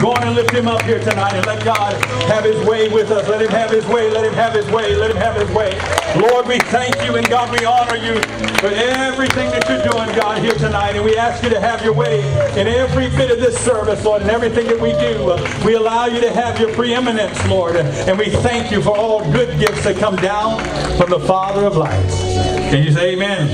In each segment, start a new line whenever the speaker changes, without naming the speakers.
Go on and lift him up here tonight and let God have his way with us. Let him have his way. Let him have his way. Let him have his way. Lord, we thank you and God, we honor you for everything that you're doing, God, here tonight. And we ask you to have your way in every bit of this service, Lord, and everything that we do. We allow you to have your preeminence, Lord. And we thank you for all good gifts that come down from the Father of lights. Can you say amen?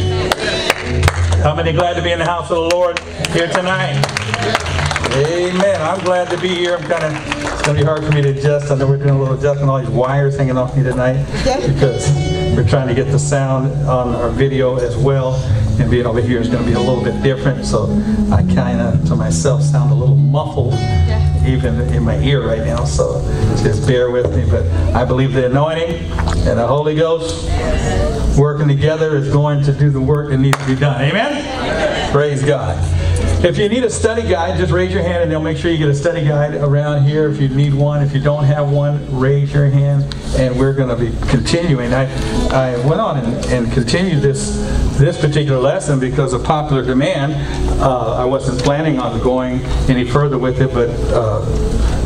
How many glad to be in the house of the Lord here tonight? Amen. I'm glad to be here. I'm kind of, it's going to be hard for me to adjust. I know we're doing a little adjustment, all these wires hanging off me tonight because we're trying to get the sound on our video as well. And being over here is going to be a little bit different. So I kind of, to myself, sound a little muffled even in my ear right now. So just bear with me. But I believe the anointing and the Holy Ghost working together is going to do the work that needs to be done. Amen? Praise God. If you need a study guide, just raise your hand and they'll make sure you get a study guide around here. If you need one, if you don't have one, raise your hand and we're going to be continuing. I, I went on and, and continued this this particular lesson because of popular demand. Uh, I wasn't planning on going any further with it, but uh,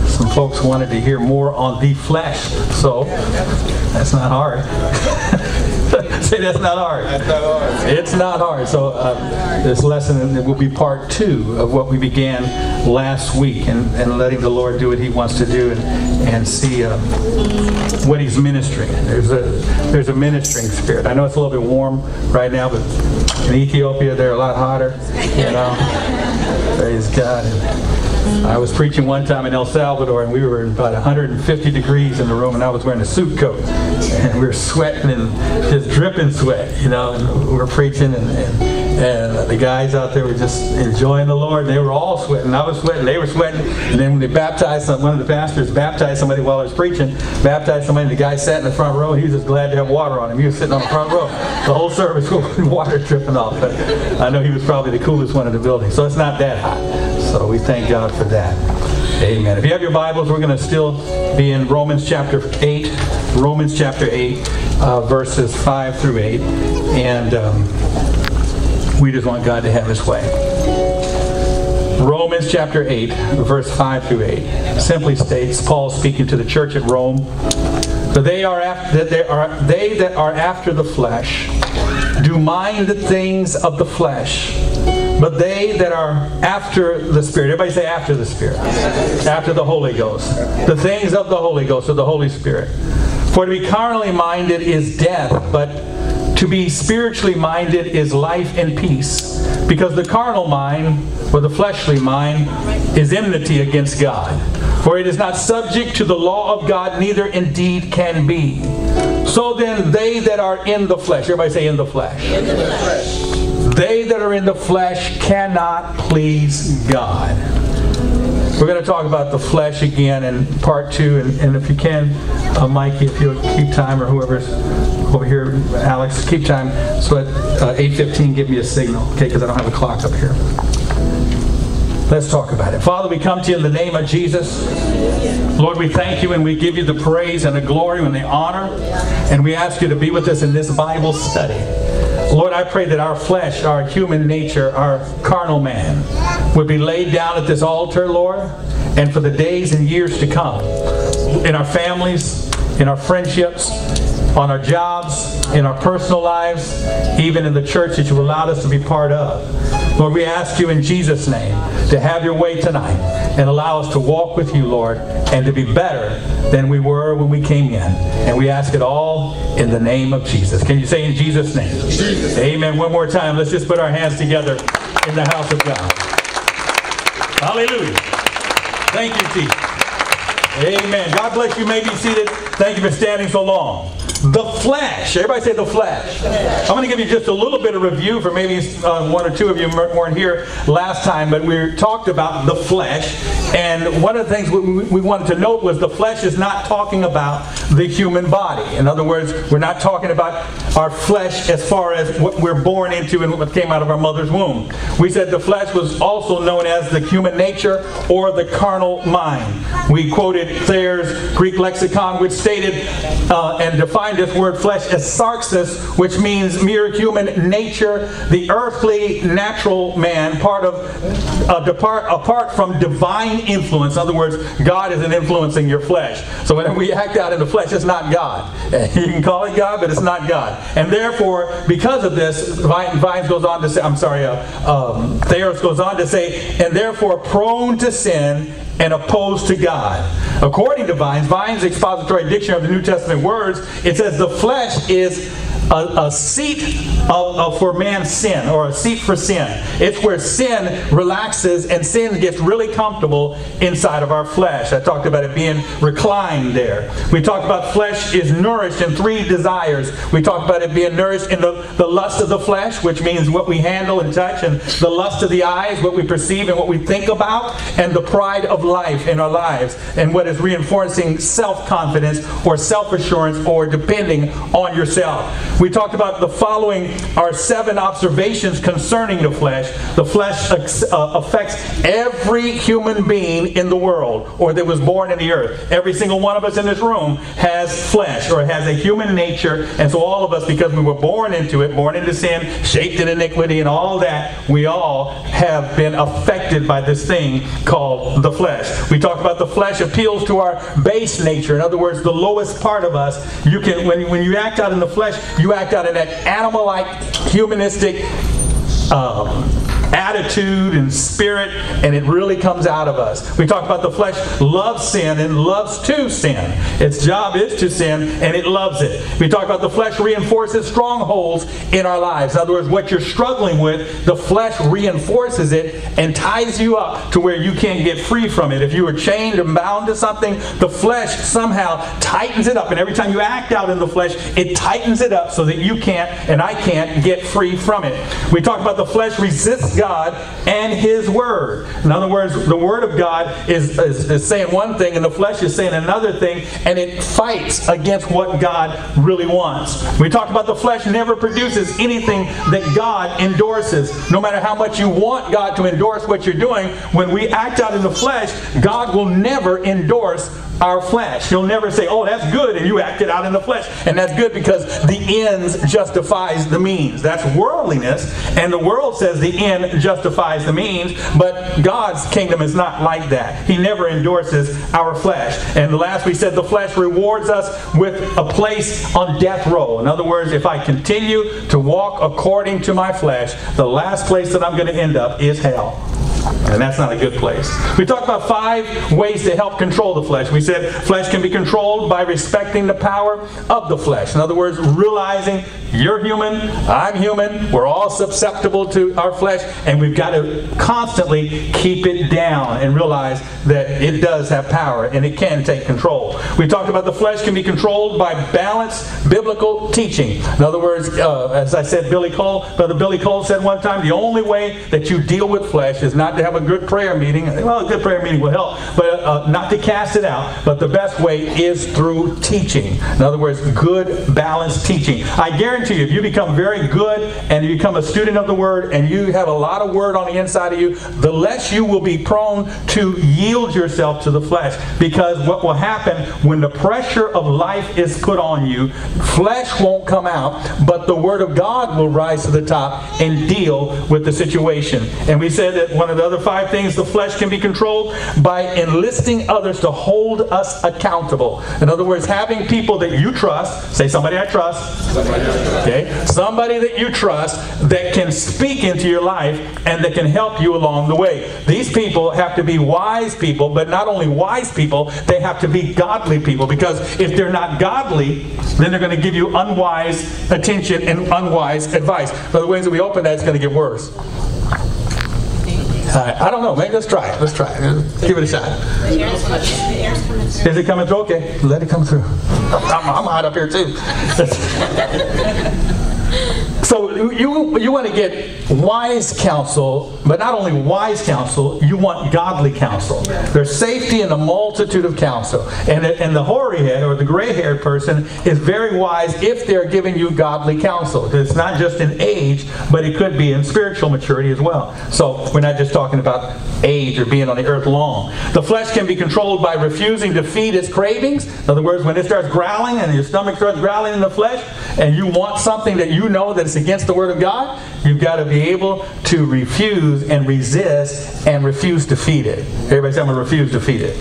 some folks wanted to hear more on the flesh. So that's not hard. Say that's not hard.
That's not hard.
It's not hard. So uh, this lesson will be part two of what we began last week and, and letting the Lord do what he wants to do and, and see uh, what he's ministering. There's a, there's a ministering spirit. I know it's a little bit warm right now, but in Ethiopia they're a lot hotter, you know. Praise God. I was preaching one time in El Salvador and we were about 150 degrees in the room and I was wearing a suit coat and we were sweating and just dripping sweat, you know, we were preaching and, and, and the guys out there were just enjoying the Lord. and They were all sweating. I was sweating. They were sweating. And then when they baptized some, one of the pastors baptized somebody while I was preaching, baptized somebody, the guy sat in the front row. He was just glad to have water on him. He was sitting on the front row. The whole service with water dripping off. But I know he was probably the coolest one in the building. So it's not that hot. So we thank God for that. Amen. If you have your Bibles, we're going to still be in Romans chapter 8. Romans chapter 8, uh, verses 5 through 8. And um, we just want God to have his way. Romans chapter 8, verse 5 through 8 simply states, Paul speaking to the church at Rome, that they are after, that they are they that are after the flesh do mind the things of the flesh, but they that are after the Spirit, everybody say after the Spirit, after the Holy Ghost, the things of the Holy Ghost, of the Holy Spirit. For to be carnally minded is death, but to be spiritually minded is life and peace. Because the carnal mind, or the fleshly mind, is enmity against God. For it is not subject to the law of God, neither indeed can be. So then, they that are in the flesh, everybody say in the flesh. They that are in the flesh cannot please God. We're going to talk about the flesh again in part two, and, and if you can, uh, Mikey, if you'll keep time, or whoever's over here, Alex, keep time. So at uh, 8.15, give me a signal, okay, because I don't have a clock up here. Let's talk about it. Father, we come to you in the name of Jesus. Lord, we thank you and we give you the praise and the glory and the honor. And we ask you to be with us in this Bible study. Lord, I pray that our flesh, our human nature, our carnal man would be laid down at this altar, Lord, and for the days and years to come in our families, in our friendships, on our jobs, in our personal lives, even in the church that you allowed us to be part of. Lord, we ask you in Jesus' name to have your way tonight and allow us to walk with you, Lord, and to be better than we were when we came in. And we ask it all in the name of Jesus. Can you say in Jesus' name? Jesus. Amen. One more time. Let's just put our hands together in the house of God. Hallelujah. Thank you, Jesus. Amen. God bless you. you. May be seated. Thank you for standing so long. The flesh. Everybody say the flesh. I'm going to give you just a little bit of review for maybe uh, one or two of you weren't here last time, but we talked about the flesh. And one of the things we, we wanted to note was the flesh is not talking about the human body. In other words, we're not talking about our flesh as far as what we're born into and what came out of our mother's womb. We said the flesh was also known as the human nature or the carnal mind. We quoted Thayer's Greek lexicon, which stated uh, and defined defined this word flesh is sarxis, which means mere human nature, the earthly natural man, part of uh, depart apart from divine influence. In other words, God isn't influencing your flesh. So when we act out in the flesh, it's not God. You can call it God, but it's not God. And therefore, because of this, Vines goes on to say, I'm sorry, uh, um, goes on to say, and therefore prone to sin and opposed to God. According to Vines, Vines expository dictionary of the New Testament words, it says the flesh is a, a seat of, of, for man's sin or a seat for sin. It's where sin relaxes and sin gets really comfortable inside of our flesh. I talked about it being reclined there. We talked about flesh is nourished in three desires. We talked about it being nourished in the, the lust of the flesh, which means what we handle and touch, and the lust of the eyes, what we perceive and what we think about, and the pride of life in our lives, and what is reinforcing self confidence or self assurance or depending on yourself. We talked about the following are seven observations concerning the flesh. The flesh uh, affects every human being in the world or that was born in the earth. Every single one of us in this room has flesh or has a human nature. And so all of us, because we were born into it, born into sin, shaped in iniquity and all that, we all have been affected by this thing called the flesh. We talked about the flesh appeals to our base nature. In other words, the lowest part of us. You can when, when you act out in the flesh, you act out in that animal-like, humanistic, um, attitude and spirit, and it really comes out of us. We talked about the flesh loves sin and loves to sin. Its job is to sin, and it loves it. We talked about the flesh reinforces strongholds in our lives. In other words, what you're struggling with, the flesh reinforces it and ties you up to where you can't get free from it. If you were chained and bound to something, the flesh somehow tightens it up. And every time you act out in the flesh, it tightens it up so that you can't and I can't get free from it. We talked about the flesh resists God and His Word. In other words, the Word of God is, is, is, saying one thing and the flesh is saying another thing, and it fights against what God really wants. We talked about the flesh never produces anything that God endorses. No matter how much you want God to endorse what you're doing, when we act out in the flesh, God will never endorse our flesh. You'll never say, oh, that's good, and you acted out in the flesh. And that's good because the ends justifies the means. That's worldliness, and the world says the end justifies the means, but God's kingdom is not like that. He never endorses our flesh. And the last we said the flesh rewards us with a place on death row. In other words, if I continue to walk according to my flesh, the last place that I'm going to end up is hell. And that's not a good place. We talked about five ways to help control the flesh. We said flesh can be controlled by respecting the power of the flesh. In other words, realizing you're human, I'm human, we're all susceptible to our flesh, and we've got to constantly keep it down and realize that it does have power and it can take control. We talked about the flesh can be controlled by balanced biblical teaching. In other words, uh, as I said, Billy Cole, Brother Billy Cole said one time, the only way that you deal with flesh is not to have a good prayer meeting. Well, a good prayer meeting will help, but uh, not to cast it out. But the best way is through teaching. In other words, good, balanced teaching. I guarantee you, if you become very good and you become a student of the Word and you have a lot of Word on the inside of you, the less you will be prone to yield yourself to the flesh. Because what will happen when the pressure of life is put on you, flesh won't come out, but the Word of God will rise to the top and deal with the situation. And we said that one of the other five things the flesh can be controlled by enlisting others to hold us accountable. In other words, having people that you trust, say somebody I trust. Somebody, okay? Somebody that you trust that can speak into your life and that can help you along the way. These people have to be wise people, but not only wise people, they have to be godly people because if they're not godly, then they're going to give you unwise attention and unwise advice. By the ways that we open that, it's going to get worse. I don't know. Maybe let's try it. Let's try it. Give it a shot. Is it coming through? Okay, let it come through. I'm, I'm hot up here too. You, you want to get wise counsel, but not only wise counsel, you want godly counsel. There's safety in a multitude of counsel. And, and the hoary head or the gray haired person is very wise if they're giving you godly counsel. It's not just in age, but it could be in spiritual maturity as well. So we're not just talking about age or being on the earth long. The flesh can be controlled by refusing to feed its cravings. In other words, when it starts growling and your stomach starts growling in the flesh, and you want something that you know that is against the Word of God, you've got to be able to refuse and resist and refuse to feed it. Everybody say, I'm going to refuse to feed it.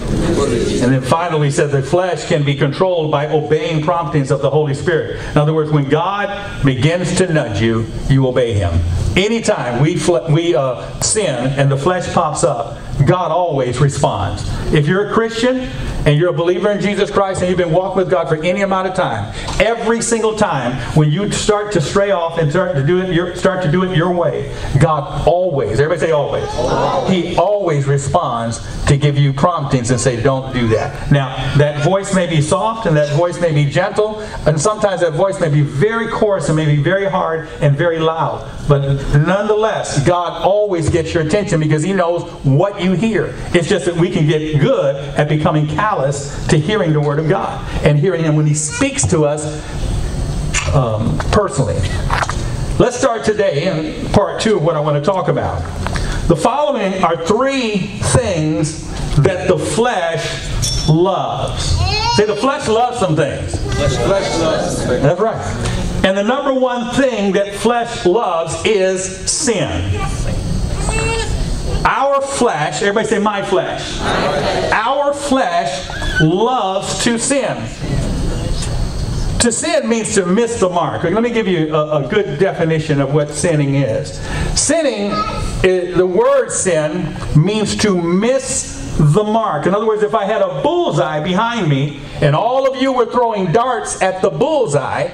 And then finally, he says the flesh can be controlled by obeying promptings of the Holy Spirit. In other words, when God begins to nudge you, you obey Him. Anytime we, we uh, sin and the flesh pops up, God always responds. If you're a Christian and you're a believer in Jesus Christ and you've been walking with God for any amount of time, every single time when you start to stray off and start to do it your, start to do it your way, God always, everybody say always. always. He always responds to give you promptings and say, don't do that. Now, that voice may be soft and that voice may be gentle, and sometimes that voice may be very coarse and may be very hard and very loud. But nonetheless, God always gets your attention because He knows what you hear. It's just that we can get good at becoming callous to hearing the Word of God and hearing Him when He speaks to us um, personally. Let's start today in part two of what I want to talk about. The following are three things that the flesh loves. Say, the flesh loves some things. Flesh loves That's right. And the number one thing that flesh loves is sin. Our flesh, everybody say my flesh. Our flesh loves to sin. To sin means to miss the mark. Let me give you a, a good definition of what sinning is. Sinning, is, the word sin means to miss the mark. In other words, if I had a bullseye behind me and all of you were throwing darts at the bullseye,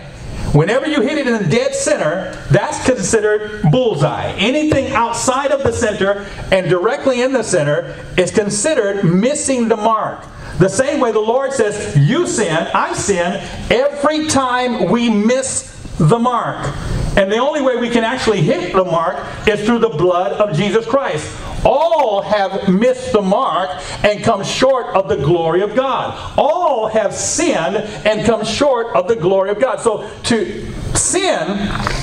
Whenever you hit it in the dead center, that's considered bullseye. Anything outside of the center and directly in the center is considered missing the mark. The same way the Lord says, You sin, I sin, every time we miss the mark. And the only way we can actually hit the mark is through the blood of Jesus Christ. All have missed the mark and come short of the glory of God. All have sinned and come short of the glory of God. So to sin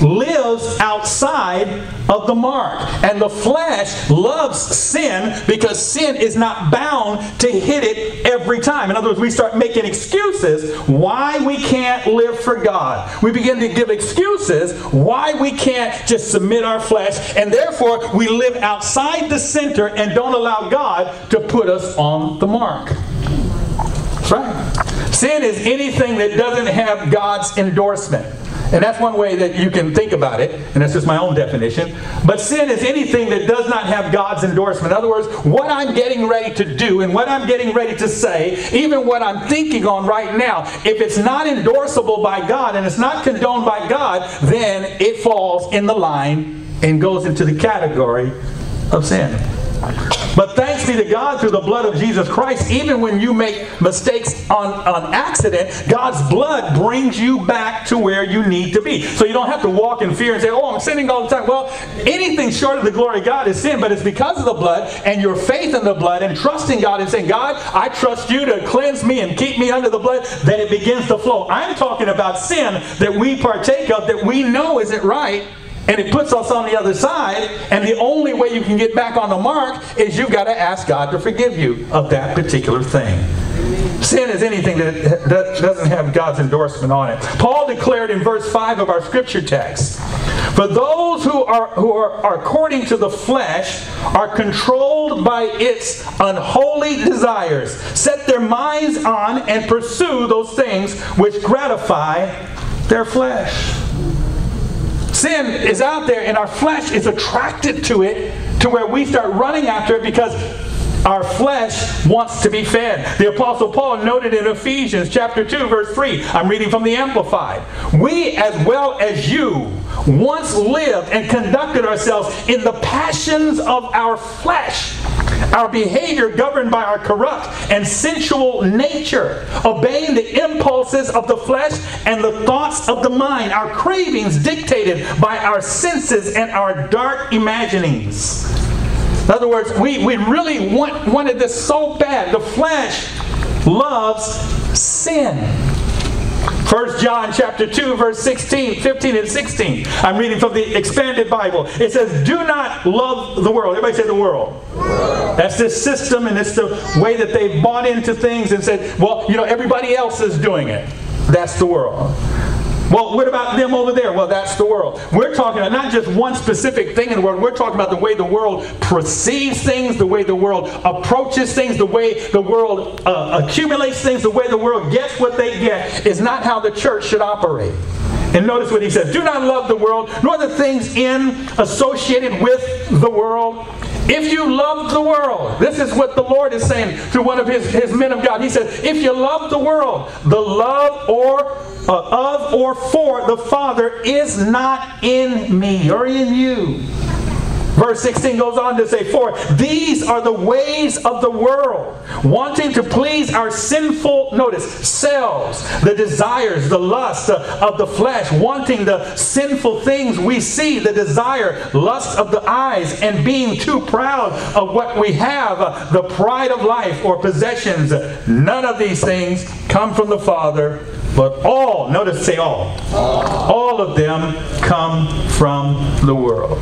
lives outside of the mark. And the flesh loves sin because sin is not bound to hit it every time. In other words, we start making excuses why we can't live for God. We begin to give excuses why we can't just submit our flesh, and therefore we live outside the center and don't allow God to put us on the mark. That's right. Sin is anything that doesn't have God's endorsement. And that's one way that you can think about it, and that's just my own definition. But sin is anything that does not have God's endorsement. In other words, what I'm getting ready to do and what I'm getting ready to say, even what I'm thinking on right now, if it's not endorsable by God and it's not condoned by God, then it falls in the line and goes into the category of sin. But thanks be to God through the blood of Jesus Christ, even when you make mistakes on, on accident, God's blood brings you back to where you need to be. So you don't have to walk in fear and say, oh, I'm sinning all the time. Well, anything short of the glory of God is sin, but it's because of the blood and your faith in the blood and trusting God and saying, God, I trust you to cleanse me and keep me under the blood, that it begins to flow. I'm talking about sin that we partake of that we know isn't right and it puts us on the other side. And the only way you can get back on the mark is you've got to ask God to forgive you of that particular thing. Sin is anything that doesn't have God's endorsement on it. Paul declared in verse 5 of our scripture text For those who are, who are, are according to the flesh are controlled by its unholy desires, set their minds on and pursue those things which gratify their flesh. Sin is out there and our flesh is attracted to it to where we start running after it because our flesh wants to be fed. The Apostle Paul noted in Ephesians chapter 2, verse 3. I'm reading from the Amplified. We, as well as you, once lived and conducted ourselves in the passions of our flesh our behavior governed by our corrupt and sensual nature, obeying the impulses of the flesh and the thoughts of the mind, our cravings dictated by our senses and our dark imaginings. In other words, we, we really want, wanted this so bad. The flesh loves sin. 1 John chapter 2, verse 16, 15, and 16. I'm reading from the expanded Bible. It says, Do not love the world. Everybody say the world. That's this system and it's the way that they've bought into things and said, well, you know, everybody else is doing it. That's the world. Well, what about them over there? Well, that's the world. We're talking about not just one specific thing in the world. We're talking about the way the world perceives things, the way the world approaches things, the way the world uh, accumulates things, the way the world gets what they get is not how the church should operate. And notice what he says Do not love the world, nor the things in associated with the world. If you love the world, this is what the Lord is saying through one of his, his men of God. He says, If you love the world, the love or uh, of or for the Father is not in me or in you. Verse 16 goes on to say, For these are the ways of the world, wanting to please our sinful, notice, selves, the desires, the lust of the flesh, wanting the sinful things we see, the desire, lust of the eyes, and being too proud of what we have, the pride of life or possessions. None of these things come from the Father, but all, notice, say all, all of them come from the world.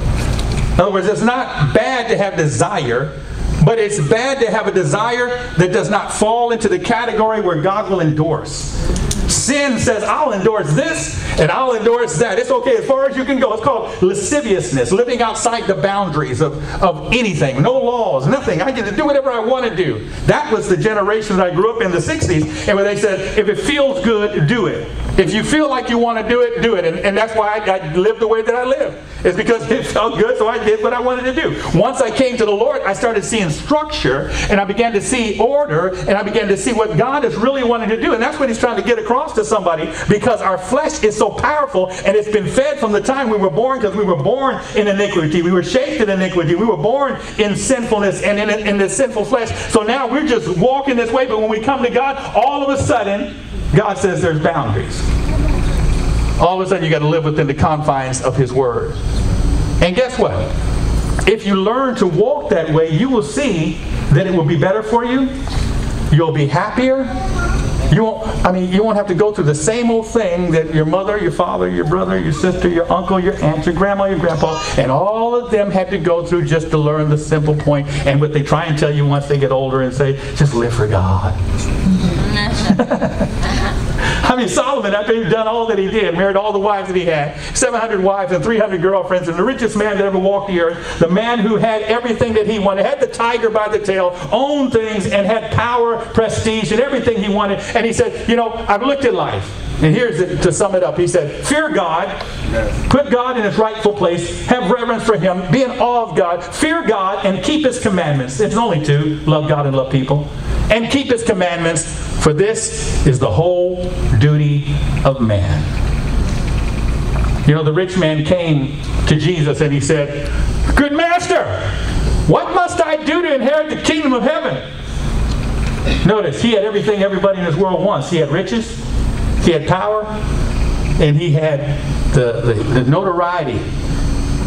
In other words, it's not bad to have desire, but it's bad to have a desire that does not fall into the category where God will endorse. Sin says, I'll endorse this and I'll endorse that. It's okay as far as you can go. It's called lasciviousness, living outside the boundaries of, of anything. No laws, nothing. I get to do whatever I want to do. That was the generation that I grew up in the 60s, and where they said, if it feels good, do it. If you feel like you want to do it, do it. And, and that's why I, I live the way that I live. It's because it felt good, so I did what I wanted to do. Once I came to the Lord, I started seeing structure, and I began to see order, and I began to see what God is really wanting to do. And that's what He's trying to get across to somebody because our flesh is so powerful, and it's been fed from the time we were born because we were born in iniquity. We were shaped in iniquity. We were born in sinfulness and in, in the sinful flesh. So now we're just walking this way, but when we come to God, all of a sudden, God says there's boundaries. All of a sudden, you got to live within the confines of His Word. And guess what? If you learn to walk that way, you will see that it will be better for you. You'll be happier. You won't, I mean, you won't have to go through the same old thing that your mother, your father, your brother, your sister, your uncle, your aunt, your grandma, your grandpa, and all of them had to go through just to learn the simple point and what they try and tell you once they get older and say, just live for God. Mean, Solomon, after he'd done all that he did, married all the wives that he had, 700 wives and 300 girlfriends, and the richest man that ever walked the earth, the man who had everything that he wanted, had the tiger by the tail, owned things, and had power, prestige, and everything he wanted. And he said, You know, I've looked at life. And here's it, to sum it up. He said, Fear God, put God in his rightful place, have reverence for him, be in awe of God, fear God, and keep his commandments. It's only two love God and love people. And keep his commandments, for this is the whole duty of man. You know, the rich man came to Jesus and he said, Good master, what must I do to inherit the kingdom of heaven? Notice, he had everything everybody in this world wants. He had riches, he had power, and he had the, the, the notoriety.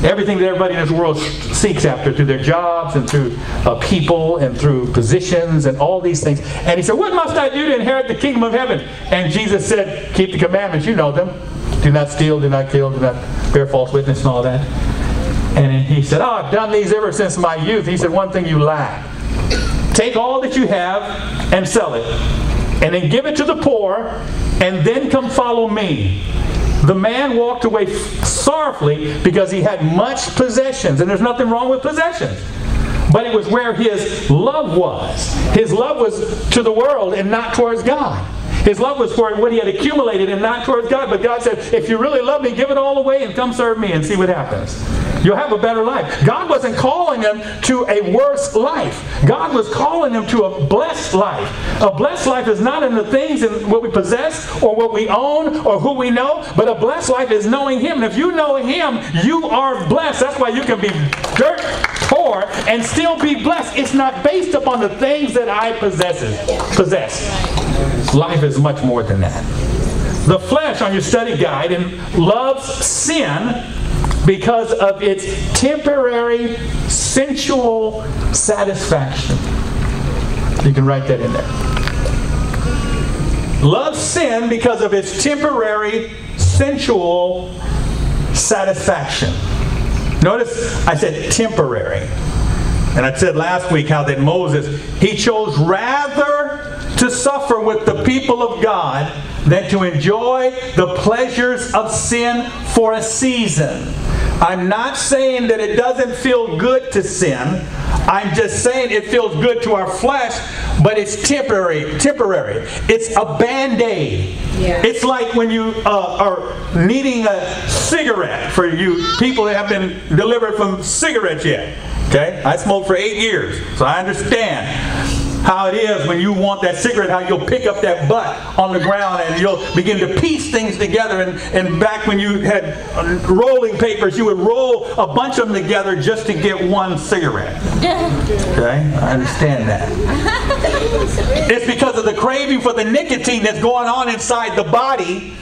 Everything that everybody in this world seeks after through their jobs and through uh, people and through positions and all these things. And he said, What must I do to inherit the kingdom of heaven? And Jesus said, Keep the commandments. You know them. Do not steal, do not kill, do not bear false witness, and all that. And he said, Oh, I've done these ever since my youth. He said, One thing you lack. Take all that you have and sell it and then give it to the poor, and then come follow me. The man walked away sorrowfully because he had much possessions, and there's nothing wrong with possessions. But it was where his love was. His love was to the world and not towards God. His love was for what he had accumulated and not towards God. But God said, if you really love me, give it all away and come serve me and see what happens. You'll have a better life. God wasn't calling him to a worse life. God was calling him to a blessed life. A blessed life is not in the things and what we possess or what we own or who we know, but a blessed life is knowing Him. And if you know Him, you are blessed. That's why you can be dirt poor and still be blessed. It's not based upon the things that I possess. Possess. Life is much more than that. The flesh on your study guide and loves sin because of its temporary sensual satisfaction. You can write that in there. loves sin because of its temporary sensual satisfaction. Notice I said temporary. And I said last week how that Moses, he chose rather to suffer with the people of God than to enjoy the pleasures of sin for a season. I'm not saying that it doesn't feel good to sin. I'm just saying it feels good to our flesh, but it's temporary. Temporary. It's a band aid. Yeah. It's like when you uh, are needing a cigarette for you people that have been delivered from cigarettes yet. Okay? I smoked for eight years, so I understand how it is when you want that cigarette, how you'll pick up that butt on the ground and you'll begin to piece things together. And, and back when you had rolling papers, you would roll a bunch of them together just to get one cigarette. Okay? I understand that. It's because of the craving for the nicotine that's going on inside the body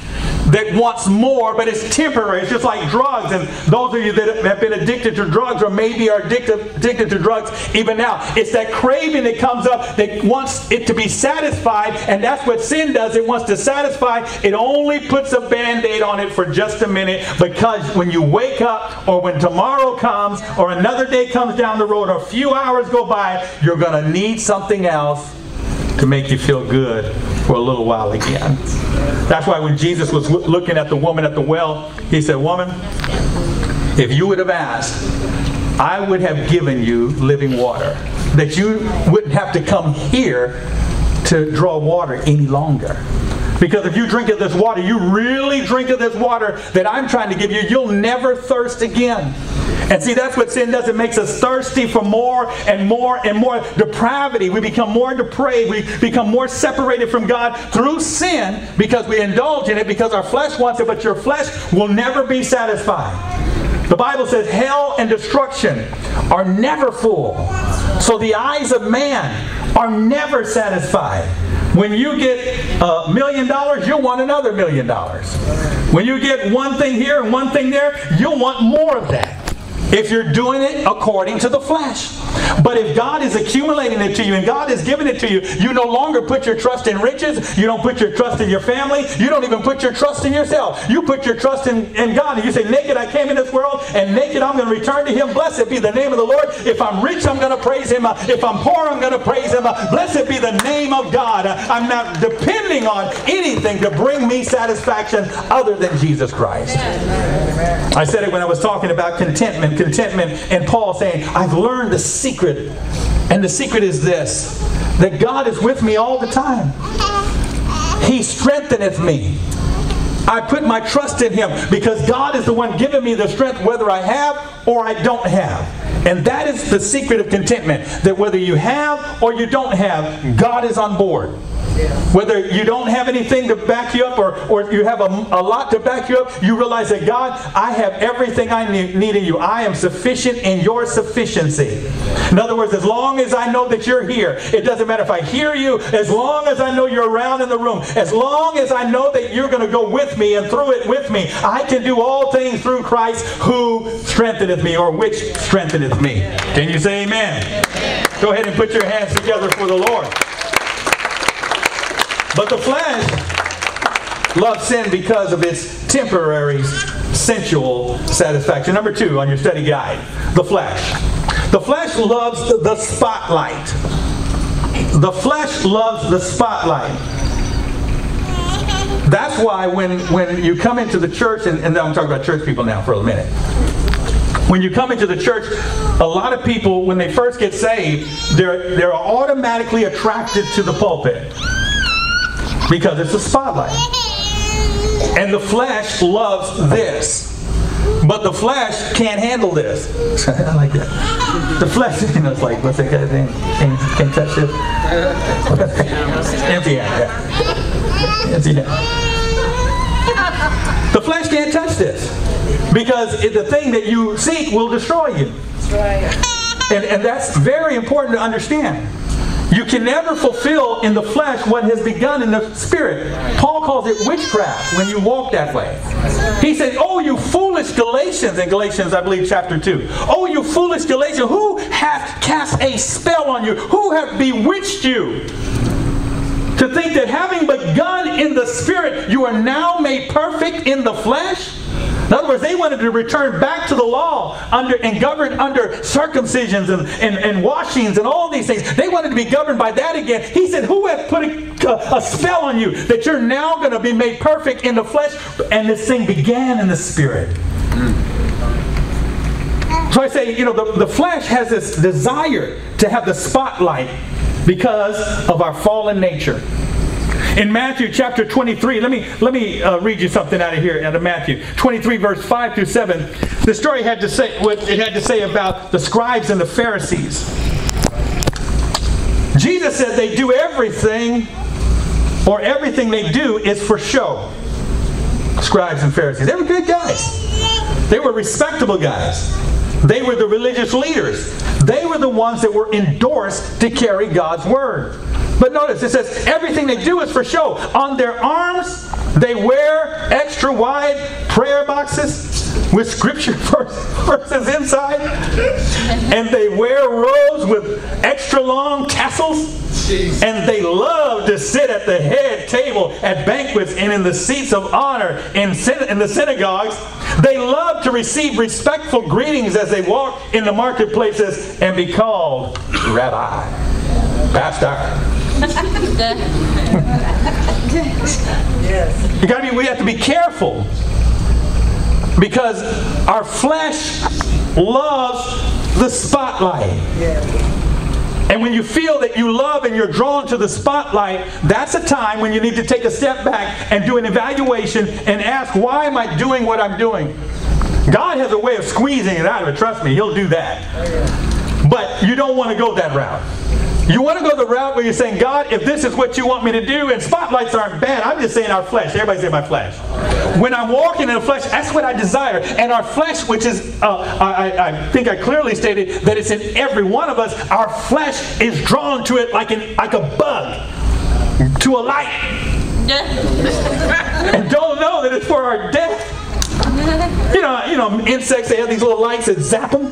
that wants more, but it's temporary. It's just like drugs. And those of you that have been addicted to drugs or maybe are addicted, addicted to drugs even now, it's that craving that comes up that wants it to be satisfied. And that's what sin does. It wants to satisfy. It only puts a band aid on it for just a minute because when you wake up or when tomorrow comes or another day comes down the road or a few hours go by, you're going to need something else to make you feel good for a little while again. That's why when Jesus was looking at the woman at the well, he said, Woman, if you would have asked, I would have given you living water. That you wouldn't have to come here to draw water any longer. Because if you drink of this water, you really drink of this water that I'm trying to give you, you'll never thirst again. And see, that's what sin does. It makes us thirsty for more and more and more depravity. We become more depraved. We become more separated from God through sin because we indulge in it because our flesh wants it, but your flesh will never be satisfied. The Bible says hell and destruction are never full. So the eyes of man are never satisfied. When you get a million dollars, you'll want another million dollars. When you get one thing here and one thing there, you'll want more of that if you're doing it according to the flesh. But if God is accumulating it to you and God is giving it to you, you no longer put your trust in riches. You don't put your trust in your family. You don't even put your trust in yourself. You put your trust in, in God. And you say, Naked I came in this world, and naked I'm going to return to Him. Blessed be the name of the Lord. If I'm rich, I'm going to praise Him. If I'm poor, I'm going to praise Him. Blessed be the name of God. I'm not depending on anything to bring me satisfaction other than Jesus Christ. I said it when I was talking about contentment. Contentment, and Paul saying, I've learned the secret. And the secret is this that God is with me all the time. He strengtheneth me. I put my trust in Him because God is the one giving me the strength whether I have or I don't have. And that is the secret of contentment that whether you have or you don't have, God is on board. Whether you don't have anything to back you up or, or you have a, a lot to back you up, you realize that God, I have everything I need, need in you. I am sufficient in your sufficiency. In other words, as long as I know that you're here, it doesn't matter if I hear you, as long as I know you're around in the room, as long as I know that you're going to go with me and through it with me, I can do all things through Christ who strengtheneth me or which strengtheneth me. Can you say amen? amen. Go ahead and put your hands together for the Lord. But the flesh loves sin because of its temporary sensual satisfaction. Number two on your study guide the flesh. The flesh loves the spotlight. The flesh loves the spotlight. That's why when, when you come into the church, and, and I'm talking about church people now for a minute. When you come into the church, a lot of people, when they first get saved, they're, they're automatically attracted to the pulpit because it's a spotlight. And the flesh loves this. But the flesh can't handle this. I like that. The flesh, you know, it's like, what's that guy thing? Can't, can't touch this. MC. Yeah. MC Hammer. The flesh can't touch this because the thing that you seek will destroy you. That's right. And, and that's very important to understand. You can never fulfill in the flesh what has begun in the spirit. Paul calls it witchcraft when you walk that way. He says, Oh, you foolish Galatians, in Galatians, I believe, chapter 2. Oh, you foolish Galatians, who hath cast a spell on you? Who hath bewitched you? To think that having begun in the spirit, you are now made perfect in the flesh? In other words, they wanted to return back to the law under and governed under circumcisions and, and, and washings and all these things. They wanted to be governed by that again. He said, Who has put a, a spell on you that you're now going to be made perfect in the flesh? And this thing began in the spirit. So I say, you know, the, the flesh has this desire to have the spotlight because of our fallen nature. In Matthew chapter 23, let me, let me uh, read you something out of here, out of Matthew 23, verse 5 through 7. The story had to say what it had to say about the scribes and the Pharisees. Jesus said they do everything, or everything they do is for show. Scribes and Pharisees. They were good guys. They were respectable guys. They were the religious leaders. They were the ones that were endorsed to carry God's word. But notice it says everything they do is for show. On their arms, they wear extra wide prayer boxes with scripture verses inside. And they wear robes with extra long tassels. And they love to sit at the head table at banquets and in the seats of honor in, in the synagogues. They love to receive respectful greetings as they walk in the marketplaces and be called Rabbi, Pastor. You gotta be, we have to be careful because our flesh loves the spotlight. And when you feel that you love and you're drawn to the spotlight, that's a time when you need to take a step back and do an evaluation and ask, why am I doing what I'm doing? God has a way of squeezing it out of it. Trust me, He'll do that. But you don't want to go that route. You want to go the route where you're saying, God, if this is what you want me to do, and spotlights aren't bad. I'm just saying our flesh. Everybody say my flesh. When I'm walking in the flesh, that's what I desire. And our flesh, which is, uh, I, I, think I clearly stated that it's in every one of us, our flesh is drawn to it like, an, like a bug to a light. and don't know that it's for our death. You know, you know, insects, they have these little lights that zap them.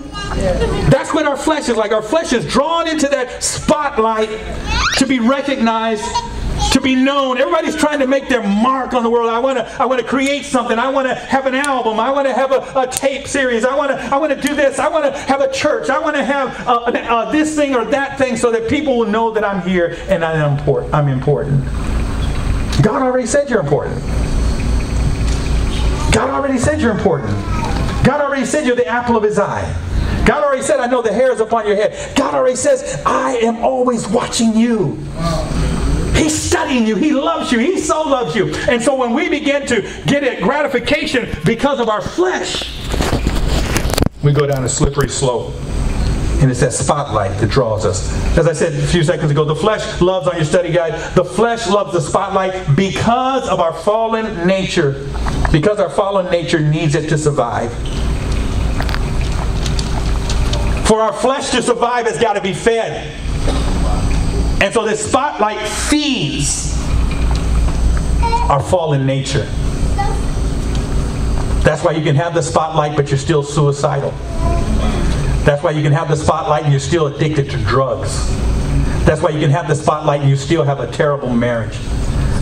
That's what our flesh is like. Our flesh is drawn into that spotlight to be recognized, to be known. Everybody's trying to make their mark on the world. I want to I want to create something. I want to have an album. I want to have a, a, tape series. I want to I want to do this. I want to have a church. I want to have uh, uh, this thing or that thing so that people will know that I'm here and I'm important. I'm important. God already said you're important. God already said you're important. God already said you're the apple of his eye. God already said, I know the hairs upon your head. God already says, I am always watching you. He's studying you. He loves you. He so loves you. And so when we begin to get a gratification because of our flesh, we go down a slippery slope. And it's that spotlight that draws us. As I said a few seconds ago, the flesh loves on your study guide. The flesh loves the spotlight because of our fallen nature. Because our fallen nature needs it to survive. For our flesh to survive it's got to be fed. And so this spotlight feeds our fallen nature. That's why you can have the spotlight, but you're still suicidal. That's why you can have the spotlight and you're still addicted to drugs. That's why you can have the spotlight and you still have a terrible marriage.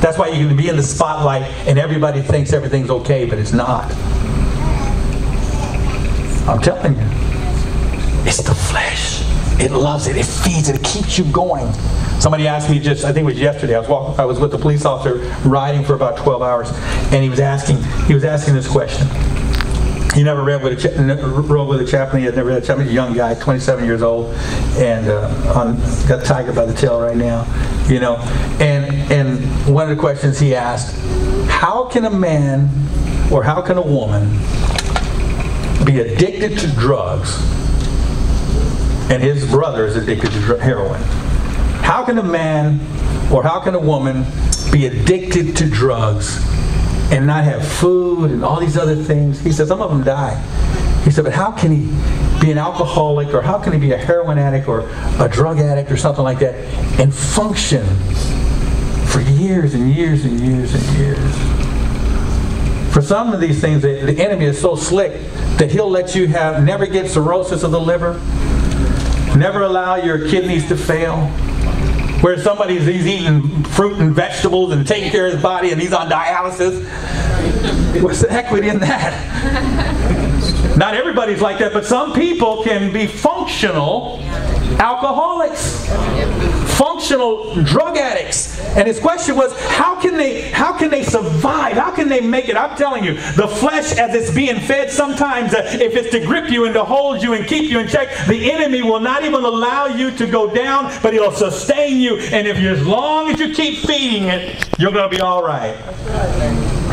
That's why you can be in the spotlight and everybody thinks everything's okay, but it's not. I'm telling you. It's the flesh. It loves it. It feeds it. It keeps you going. Somebody asked me just, I think it was yesterday. I was walking, I was with the police officer riding for about 12 hours, and he was asking, he was asking this question. He never with a rode with a chaplain. He had never read a chaplain. He's a young guy, 27 years old, and uh, on, got tiger by the tail right now. You know, and one of the questions he asked: How can a man or how can a woman be addicted to drugs, and his brother is addicted to heroin? How can a man or how can a woman be addicted to drugs and not have food and all these other things. He said some of them die. He said, but how can he be an alcoholic or how can he be a heroin addict or a drug addict or something like that and function years and years and years and years? For some of these things, the, enemy is so slick that he'll let you have never get cirrhosis of the liver, never allow your kidneys to fail, where somebody's he's eating fruit and vegetables and taking care of his body and he's on dialysis. What's the equity in that? Not everybody's like that, but some people can be functional alcoholics, functional drug addicts. And his question was, how can they how can they survive? How can they make it? I'm telling you, the flesh as it's being fed sometimes uh, if it's to grip you and to hold you and keep you in check, the enemy will not even allow you to go down, but he'll sustain you. And if you as long as you keep feeding it, you're going to be all right.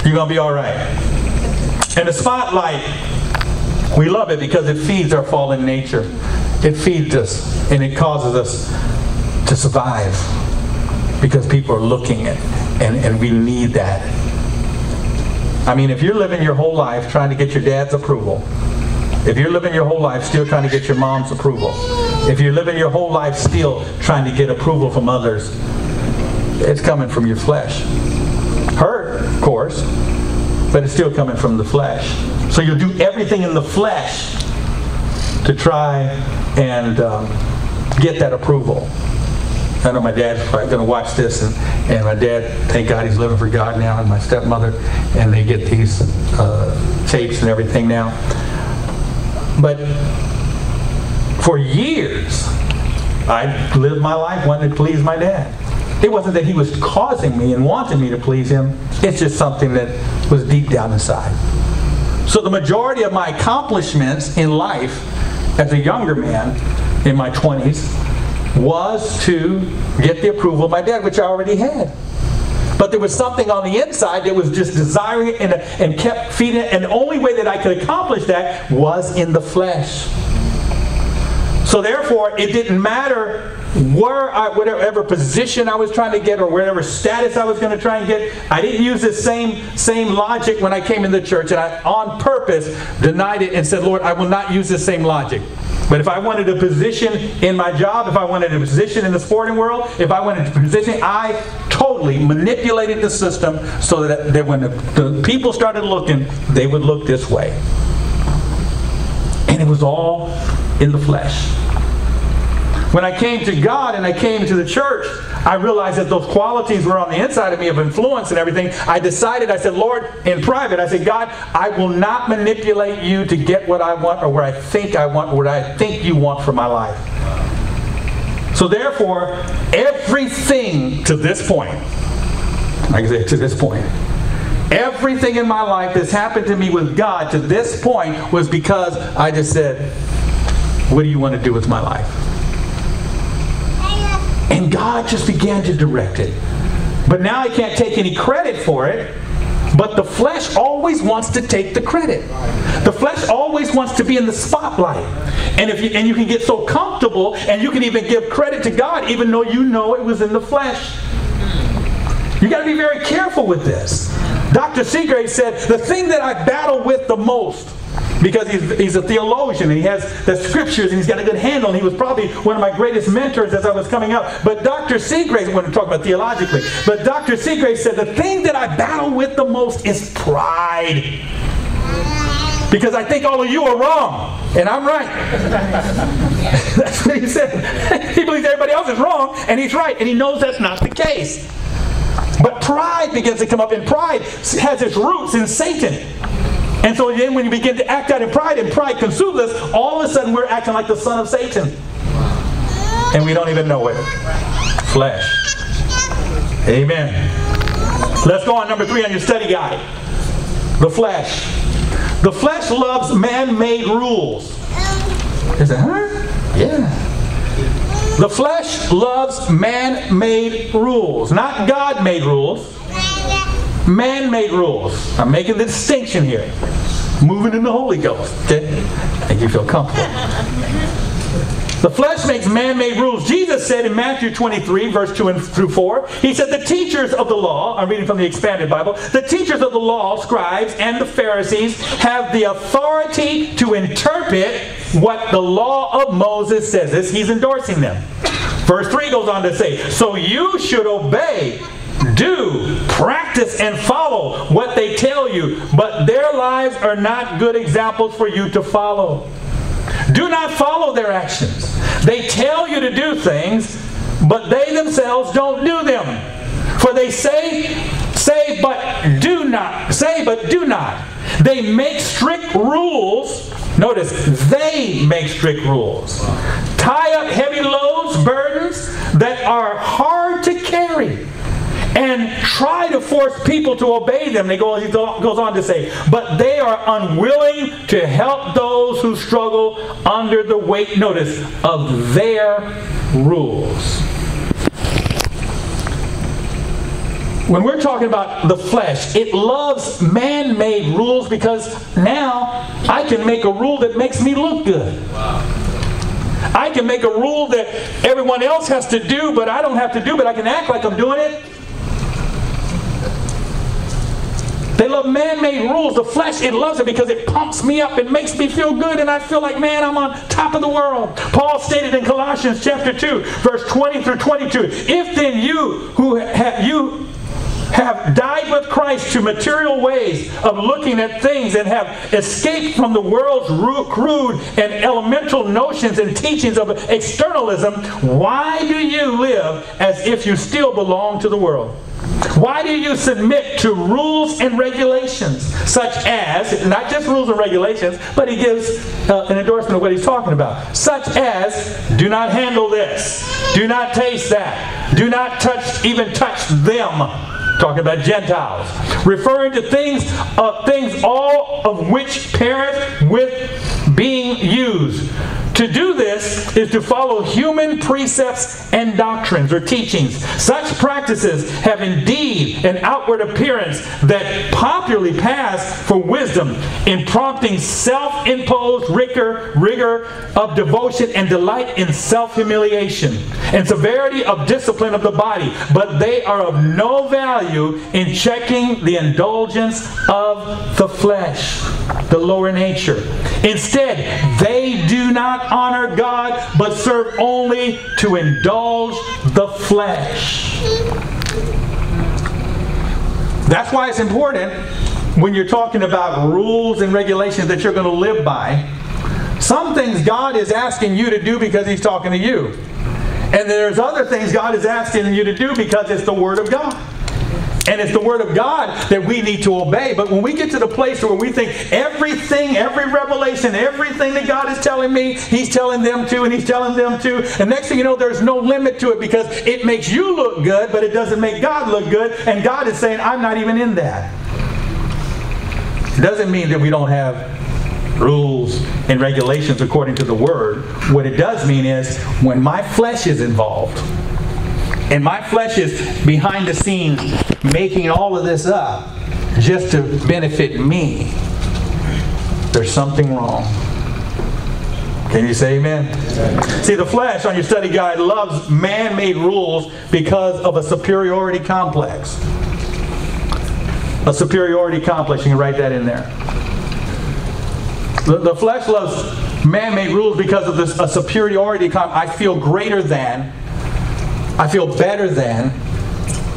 You're going to be all right. And the spotlight we love it because it feeds our fallen nature. It feeds us and it causes us to survive because people are looking at and, and we need that. I mean, if you're living your whole life trying to get your dad's approval, if you're living your whole life still trying to get your mom's approval, if you're living your whole life still trying to get approval from others, it's coming from your flesh. Hurt, of course, but it's still coming from the flesh. So you'll do everything in the flesh to try and um, get that approval. I know my dad's probably going to watch this, and, and my dad, thank God he's living for God now, and my stepmother, and they get these uh, tapes and everything now. But for years, I lived my life wanting to please my dad. It wasn't that he was causing me and wanting me to please him, it's just something that was deep down inside. So the majority of my accomplishments in life as a younger man in my 20s was to get the approval of my dad, which I already had. But there was something on the inside that was just desiring it and, and kept feeding it. And the only way that I could accomplish that was in the flesh. So therefore, it didn't matter where I, whatever position I was trying to get or whatever status I was going to try and get. I didn't use the same same logic when I came in the church, and I on purpose denied it and said, "Lord, I will not use the same logic." But if I wanted a position in my job, if I wanted a position in the sporting world, if I wanted a position, I totally manipulated the system so that, that when the, the people started looking, they would look this way. And it was all in the flesh. When I came to God and I came to the church, I realized that those qualities were on the inside of me of influence and everything. I decided, I said, Lord, in private, I said, God, I will not manipulate you to get what I want or what I think I want, or what I think you want for my life. So therefore, everything to this point, I said, to this point, everything in my life that's happened to me with God to this point was because I just said, what do you want to do with my life? And God just began to direct it. But now I can't take any credit for it. But the flesh always wants to take the credit. The flesh always wants to be in the spotlight. And if you and you can get so comfortable and you can even give credit to God even though you know it was in the flesh. You got to be very careful with this. Dr. Seagrave said, the thing that I battle with the most because he's, he's a theologian and he has the scriptures and he's got a good handle and he was probably one of my greatest mentors as I was coming up. But Dr. Segrave, when we talk about theologically, but Dr. Segrave said the thing that I battle with the most is pride. Because I think all of you are wrong, and I'm right. that's what he said. he believes everybody else is wrong, and he's right, and he knows that's not the case. But pride begins to come up, and pride has its roots in Satan. And so then when you begin to act out in pride and pride consumes us, all of a sudden we're acting like the son of Satan. And we don't even know it. Flesh. Amen. Let's go on number three on your study guide. The flesh. The flesh loves man-made rules. Is it, huh? Yeah. The flesh loves man-made rules, not God-made rules man-made rules. I'm making the distinction here. Moving in the Holy Ghost. Okay? Make you feel comfortable. The flesh makes man-made rules. Jesus said in Matthew 23, verse 2 and through 4, he said, the teachers of the law, I'm reading from the expanded Bible, the teachers of the law, scribes, and the Pharisees have the authority to interpret what the law of Moses says. This, he's endorsing them. Verse 3 goes on to say, so you should obey do, practice, and follow what they tell you, but their lives are not good examples for you to follow. Do not follow their actions. They tell you to do things, but they themselves don't do them. For they say, say but do not, say but do not. They make strict rules. Notice, they make strict rules. Tie up heavy loads, burdens that are hard to carry and try to force people to obey them. He goes, he goes on to say, but they are unwilling to help those who struggle under the weight, notice, of their rules. when we're talking about the flesh, it loves man made rules because now I can make a rule that makes me look good. I can make a rule that everyone else has to do, but I don't have to do, but I can act like I'm doing it. They love man made rules. The flesh, it loves it because it pumps me up. It makes me feel good, and I feel like, man, I'm on top of the world. Paul stated in Colossians chapter 2, verse 20 through 22 If then you who have, you have died with Christ to material ways of looking at things and have escaped from the world's crude and elemental notions and teachings of externalism, why do you live as if you still belong to the world? Why do you submit to rules and regulations, such as, not just rules and regulations, but he gives uh, an endorsement of what he's talking about, such as, do not handle this, do not taste that, do not touch, even touch them. Talking about Gentiles, referring to things, uh, things all of which perish with being used. To do this is to follow human precepts and doctrines or teachings. Such practices have indeed an outward appearance that popularly pass for wisdom in prompting self imposed rigor, rigor of devotion and delight in self humiliation and severity of discipline of the body, but they are of no value in checking the indulgence of the flesh, the lower nature. Instead, they do not honor God, but serve only to indulge the flesh. That's why it's important when you're talking about rules and regulations that you're going to live by. Some things God is asking you to do because He's talking to you. And there's other things God is asking you to do because it's the Word of God. And it's the Word of God that we need to obey. But when we get to the place where we think everything, every revelation, everything that God is telling me, He's telling them to, and He's telling them to. And next thing you know, there's no limit to it because it makes you look good, but it doesn't make God look good. And God is saying, I'm not even in that. It doesn't mean that we don't have rules and regulations according to the Word. What it does mean is when my flesh is involved, and my flesh is behind the scenes making all of this up just to benefit me. There's something wrong. Can you say amen? See, the flesh on your study guide loves man made rules because of a superiority complex. A superiority complex. You can write that in there. The, the flesh loves man made rules because of this a superiority complex. I feel greater than I feel better than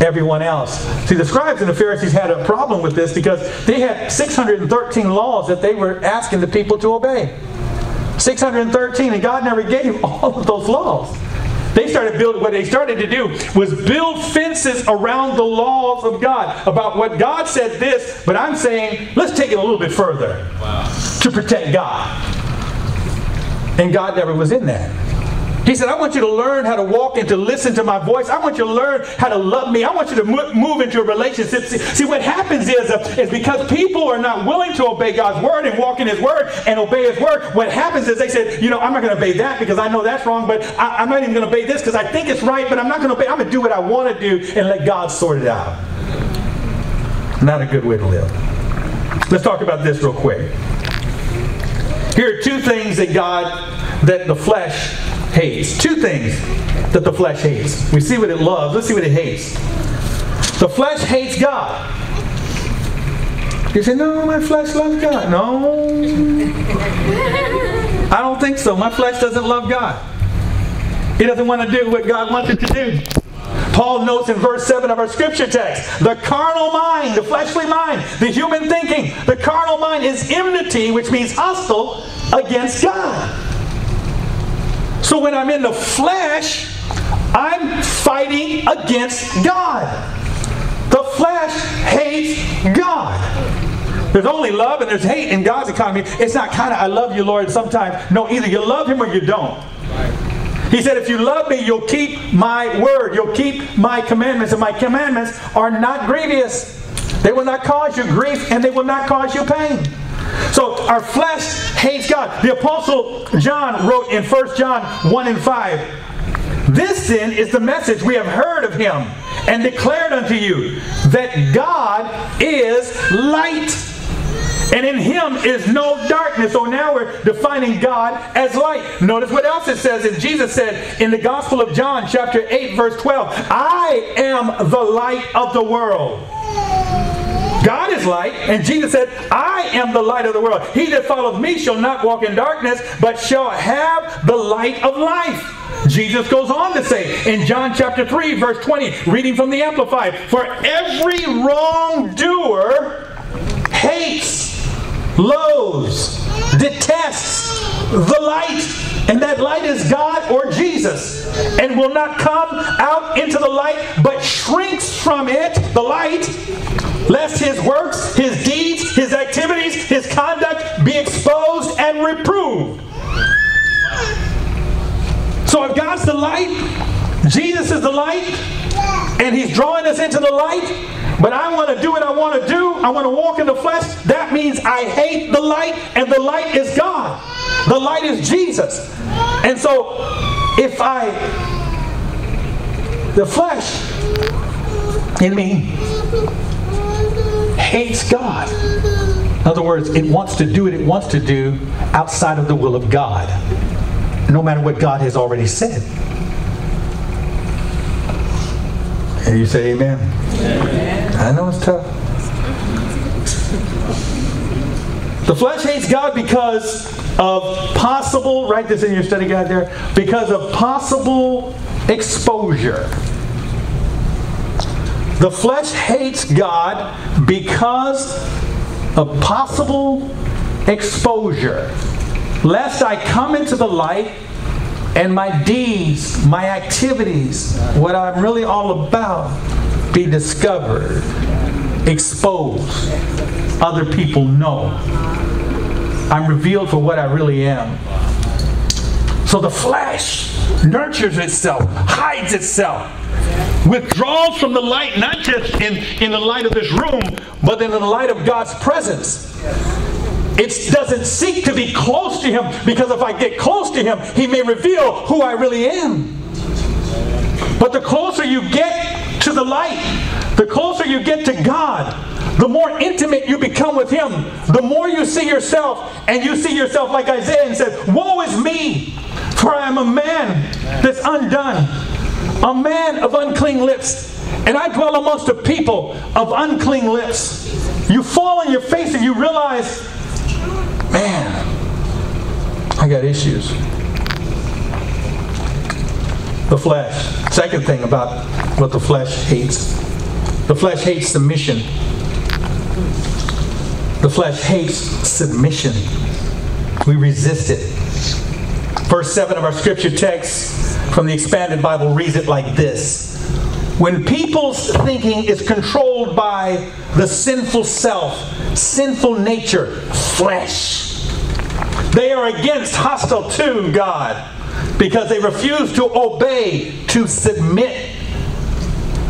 everyone else. See, the scribes and the Pharisees had a problem with this because they had 613 laws that they were asking the people to obey. 613, and God never gave all of those laws. They started building, what they started to do was build fences around the laws of God about what God said this, but I'm saying, let's take it a little bit further wow. to protect God. And God never was in that. He said, I want you to learn how to walk and to listen to my voice. I want you to learn how to love me. I want you to move into a relationship. See, see what happens is, uh, is because people are not willing to obey God's word and walk in his word and obey his word, what happens is they said, you know, I'm not going to obey that because I know that's wrong, but I, am not even going to obey this because I think it's right, but I'm not going to obey. I'm going to do what I want to do and let God sort it out. Not a good way to live. Let's talk about this real quick. Here are two things that God, that the flesh hates. Two things that the flesh hates. We see what it loves. Let's see what it hates. The flesh hates God. You say, no, my flesh loves God. No. I don't think so. My flesh doesn't love God. It doesn't want to do what God wants it to do. Paul notes in verse 7 of our scripture text the carnal mind, the fleshly mind, the human thinking, the carnal mind is enmity, which means hostile against God. So when I'm in the flesh, I'm fighting against God. The flesh hates God. There's only love and there's hate in God's economy. It's not kind of, I love you, Lord, sometimes. No, either you love Him or you don't. He said, If you love me, you'll keep my word. You'll keep my commandments. And my commandments are not grievous. They will not cause you grief and they will not cause you pain. So our flesh hates God. The Apostle John wrote in 1 John 1 and 5 This then is the message we have heard of him and declared unto you that God is light and in him is no darkness. So now we're defining God as light. Notice what else it says. And Jesus said in the Gospel of John, chapter 8, verse 12, I am the light of the world. God is light, and Jesus said, I am the light of the world. He that follows me shall not walk in darkness, but shall have the light of life. Jesus goes on to say in John chapter 3, verse 20, reading from the Amplified, For every wrongdoer hates loathes, detests the light, and that light is God or Jesus, and will not come out into the light, but shrinks from it, the light, lest his works, his deeds, his activities, his conduct be exposed and reproved. So if God's the light, Jesus is the light, and he's drawing us into the light, but I want to do what I want to do. I want to walk in the flesh. That means I hate the light, and the light is God. The light is Jesus. And so, if I, the flesh in me hates God. In other words, it wants to do what it wants to do outside of the will of God, no matter what God has already said. And you say amen. amen. I know it's tough. The flesh hates God because of possible, write this in your study guide there, because of possible exposure. The flesh hates God because of possible exposure. Lest I come into the light and my deeds, my activities, what I'm really all about, be discovered, exposed. Other people know. I'm revealed for what I really am. So the flesh nurtures itself, hides itself, withdraws from the light, not just in, in the light of this room, but in the light of God's presence. It doesn't seek to be close to Him because if I get close to Him, He may reveal who I really am. But the closer you get to the light, the closer you get to God, the more intimate you become with Him, the more you see yourself, and you see yourself like Isaiah and said, Woe is me, for I am a man that's undone, a man of unclean lips, and I dwell amongst a people of unclean lips. You fall on your face and you realize Man, I got issues. The flesh. Second thing about what the flesh hates the flesh hates submission. The flesh hates submission. We resist it. Verse 7 of our scripture text from the expanded Bible reads it like this When people's thinking is controlled by the sinful self, sinful nature, flesh. They are against, hostile to God because they refuse to obey, to submit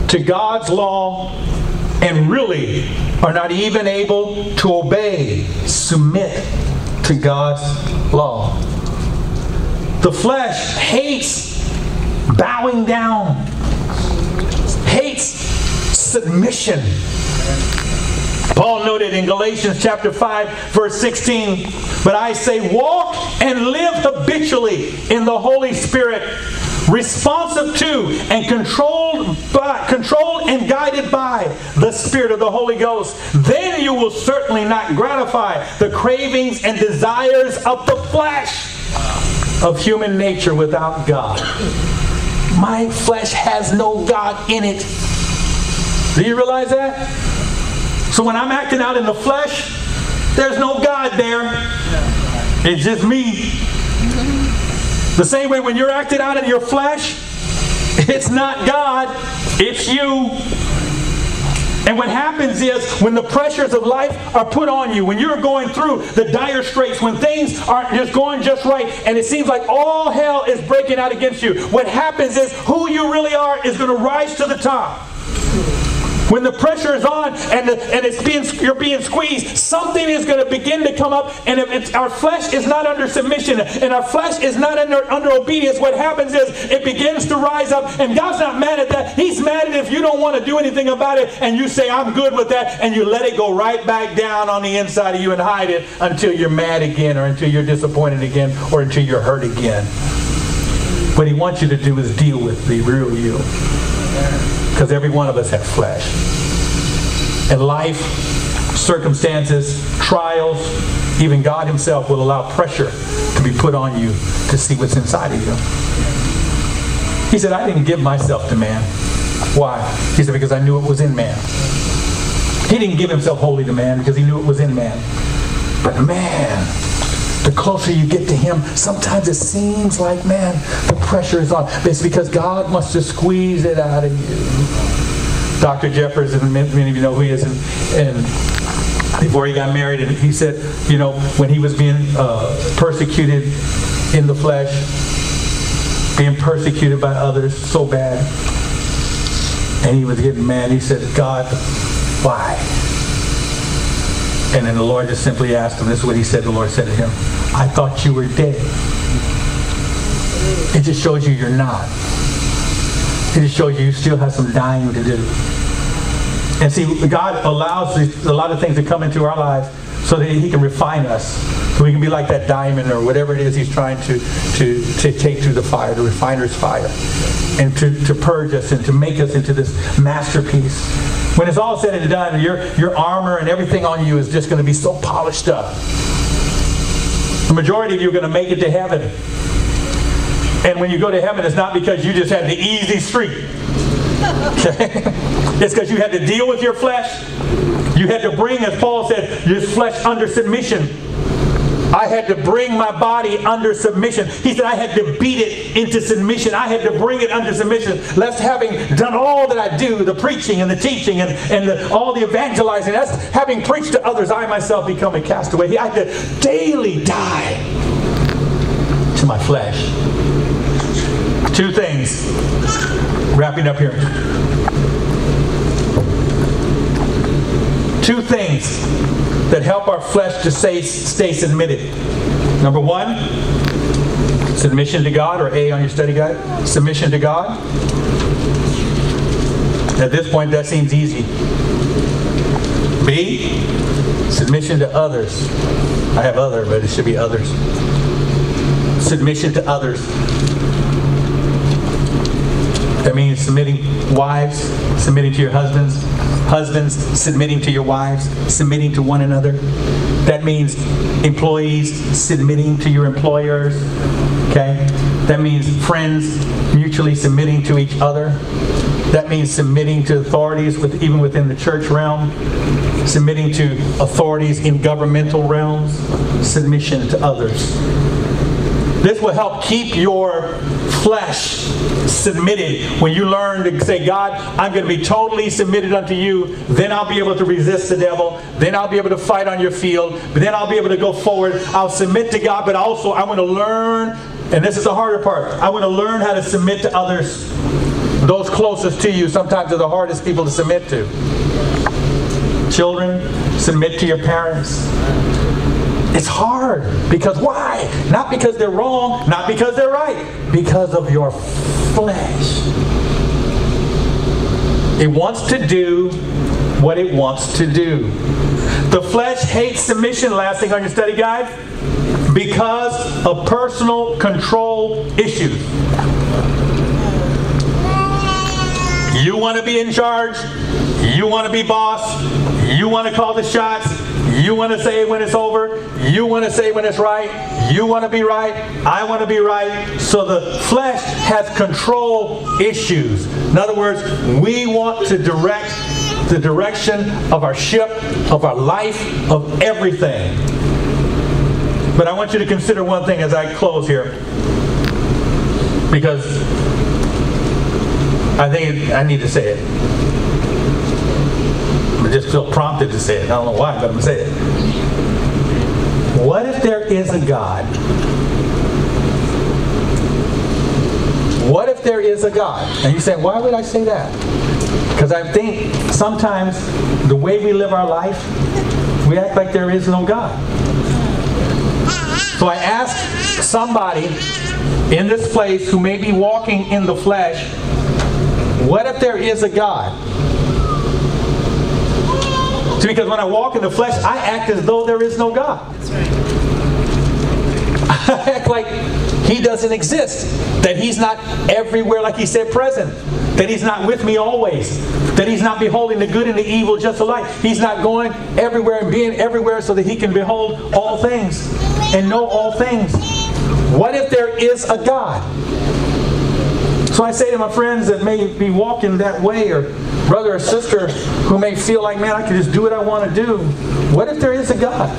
to God's law, and really are not even able to obey, submit to God's law. The flesh hates bowing down, hates submission Paul noted in Galatians chapter 5, verse 16, But I say, walk and live habitually in the Holy Spirit, responsive to and controlled by, controlled and guided by the Spirit of the Holy Ghost. Then you will certainly not gratify the cravings and desires of the flesh of human nature without God. My flesh has no God in it. Do you realize that? So when I'm acting out in the flesh, there's no God there. It's just me. The same way when you're acting out in your flesh, It's not God, it's you. And what happens is when the pressures of life are put on you, when you're going through the dire straits, when things aren't just going just right, and it seems like all hell is breaking out against you, what happens is who you really are is going to rise to the top. When the pressure is on and, the, and it's being, you're being squeezed, something is going to begin to come up. And if our flesh is not under submission and our flesh is not under, under obedience, what happens is it begins to rise up. And God's not mad at that. He's mad at if you don't want to do anything about it and you say, I'm good with that, and you let it go right back down on the inside of you and hide it until you're mad again or until you're disappointed again or until you're hurt again. What he wants you to do is deal with the real you. Because every one of us have flesh. And life, circumstances, trials, even God Himself will allow pressure to be put on you to see what's inside of you. He said, I didn't give myself to man. Why? He said, because I knew it was in man. He didn't give himself wholly to man because he knew it was in man. But man, the closer you get to Him, sometimes it seems like, man, the pressure is on. But it's because God wants to squeeze it out of you. Dr. Jeffers, and many of you know who he is, and, and before he got married, and he said, you know, when he was being uh, persecuted in the flesh, being persecuted by others so bad, and he was getting mad, he said, God, why? And then the Lord just simply asked him, this is what he said, the Lord said to him, I thought you were dead. It just shows you you're not. It just shows you you still have some dying to do. And see, God allows a lot of things to come into our lives so that He can refine us. So we can be like that diamond or whatever it is He's trying to, to, to take through the fire, the refiner's fire. And to, to purge us and to make us into this masterpiece. When it's all said and done, your, your armor and everything on you is just going to be so polished up. The majority of you are going to make it to heaven. And when you go to heaven, it's not because you just had the easy street. Okay? It's because you had to deal with your flesh. You had to bring, as Paul said, your flesh under submission. I had to bring my body under submission. He said I had to beat it into submission. I had to bring it under submission. Lest having done all that I do, the preaching and the teaching and, and the, all the evangelizing, that's having preached to others, I myself become a castaway. I had to daily die to my flesh. Two things. Wrapping up here. Two things that help our flesh to stay, stay submitted. Number one, submission to God, or A on your study guide. Submission to God. At this point, that seems easy. B, submission to others. I have other, but it should be others. Submission to others. That means submitting wives, submitting to your husbands, husbands submitting to your wives, submitting to one another. That means employees submitting to your employers. Okay? That means friends mutually submitting to each other. That means submitting to authorities with, even within the church realm, submitting to authorities in governmental realms, submission to others. This will help keep your flesh submitted. When you learn to say, God, I'm going to be totally submitted unto you, then I'll be able to resist the devil. Then I'll be able to fight on your field. But then I'll be able to go forward. I'll submit to God, but also I want to learn, and this is the harder part, I want to learn how to submit to others. Those closest to you sometimes are the hardest people to submit to. Children, submit to your parents. It's hard. Because why? Not because they're wrong, not because they're right, because of your flesh. It wants to do what it wants to do. The flesh hates submission, last thing on your study guide, because of personal control issues. You want to be in charge, you want to be boss, you want to call the shots, you want to say when it's over. You want to say when it's right. You want to be right. I want to be right. So the flesh has control issues. In other words, we want to direct the direction of our ship, of our life, of everything. But I want you to consider one thing as I close here. Because I think I need to say it. Just feel prompted to say it. I don't know why, but I'm going to say it. What if there is a God? What if there is a God? And you say, why would I say that? Because I think sometimes the way we live our life, we act like there is no God. So I ask somebody in this place who may be walking in the flesh, what if there is a God? See, because when I walk in the flesh, I act as though there is no God. I act like he doesn't exist, that he's not everywhere, like he said, present, that he's not with me always, that he's not beholding the good and the evil just alike. He's not going everywhere and being everywhere so that he can behold all things and know all things. What if there is a God? So I say to my friends that may be walking that way, or brother or sister who may feel like, man, I can just do what I want to do. What if there is a God?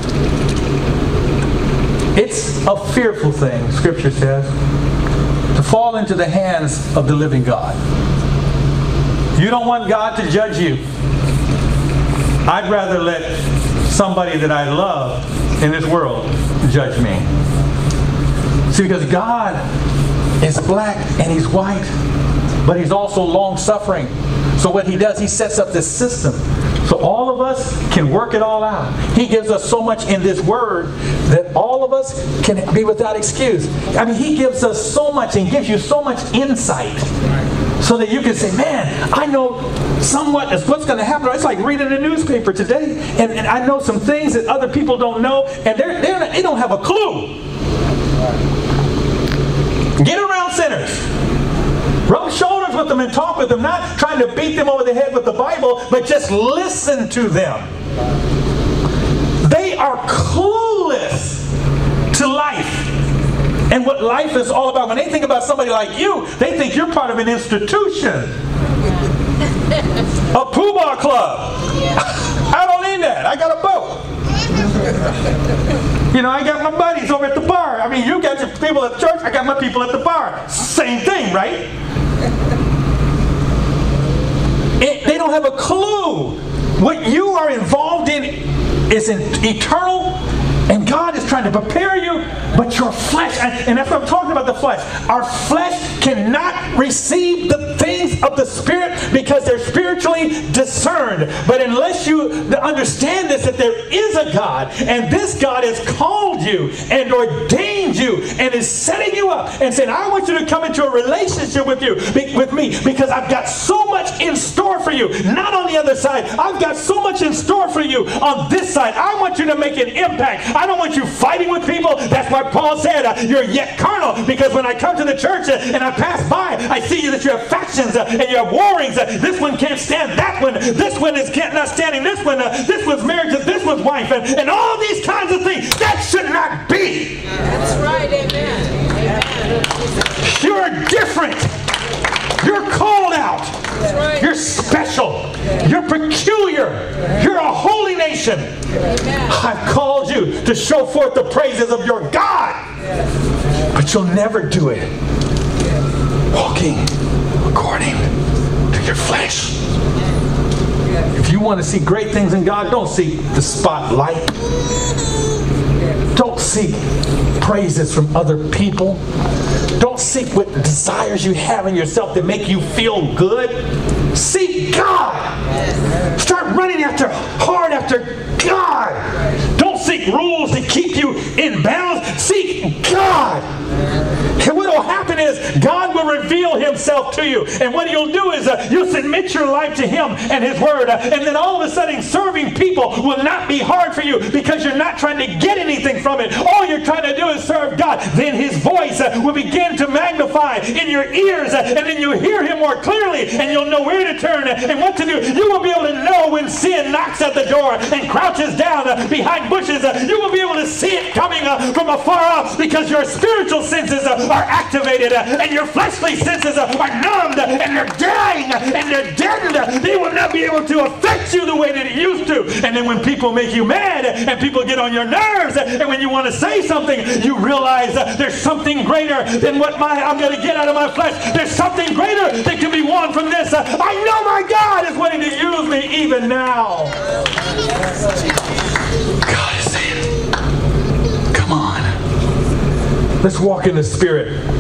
It's a fearful thing, Scripture says, to fall into the hands of the living God. You don't want God to judge you. I'd rather let somebody that I love in this world judge me. See, because God is black and He's white, but He's also long suffering. So what He does, He sets up this system so all of us can work it all out. He gives us so much in this word that all of us can be without excuse. I mean, He gives us so much and gives you so much insight so that you can say, man, I know somewhat as what's going to happen. It's like reading a newspaper today, and, and I know some things that other people don't know, and they're, they're, they don't have a clue. Get around sinners. Rub shoulders with them and talk with them, not trying to beat them over the head with the Bible, but just listen to them. They are clueless to life and what life is all about. When they think about somebody like you, they think you're part of an institution. A poobah club. I don't need that. I got a boat. You know, I got my buddies over at the bar. I mean, you got your people at church, I got my people at the bar. Same thing, right? It, they don't have a clue. What you are involved in is an eternal God is trying to prepare you, but your flesh, and that's what I'm talking about the flesh. Our flesh cannot receive the things of the Spirit because they're spiritually discerned. But unless you understand this, that there is a God, and this God has called you and ordained you and is setting you up and saying, I want you to come into a relationship with you, with me, because I've got so much in store for you. Not on the other side. I've got so much in store for you on this side. I want you to make an impact. I don't want you fighting with people. That's why Paul said, uh, You're yet carnal. Because when I come to the church uh, and I pass by, I see you that you have factions uh, and you have warrings. Uh, this one can't stand that one. This one is can't, not standing this one. Uh, this one's married to this one's wife. And, and all these kinds of things. That should not be.
That's right. Amen. Amen.
You're different. You're called out. Right. You're special. You're peculiar. You're a holy nation. Amen. I've called you to show forth the praises of your God. But you'll never do it walking according to your flesh. If you want to see great things in God, don't seek the spotlight. Don't seek praises from other people. Don't seek what desires you have in yourself that make you feel good. Seek God. Running after, hard after God. Don't seek rules to keep you in balance. Seek God. And what will happen is God will reveal himself to you. And what you'll do is uh, you'll submit your life to him and his word. Uh, and then all of a sudden serving people will not be hard for you because you're not trying to get anything from it. All you're trying to do is serve God. Then his voice uh, will begin to magnify in your ears uh, and then you'll hear him more clearly and you'll know where to turn uh, and what to do. You will be able to know when sin knocks at the door and crouches down uh, behind bushes. you will be able to see it coming from afar off because your spiritual senses are
activated uh, and your fleshly senses are numbed and they're dying and they're deadened. They will not be able to affect you the way that it used to. And then when people make you mad and people get on your nerves and when you want to say something, you realize uh, there's something greater than what my I'm going to get out of my flesh. There's something greater that can be won from this. Uh, I know my God is wanting to use me even now. Let's walk in the Spirit.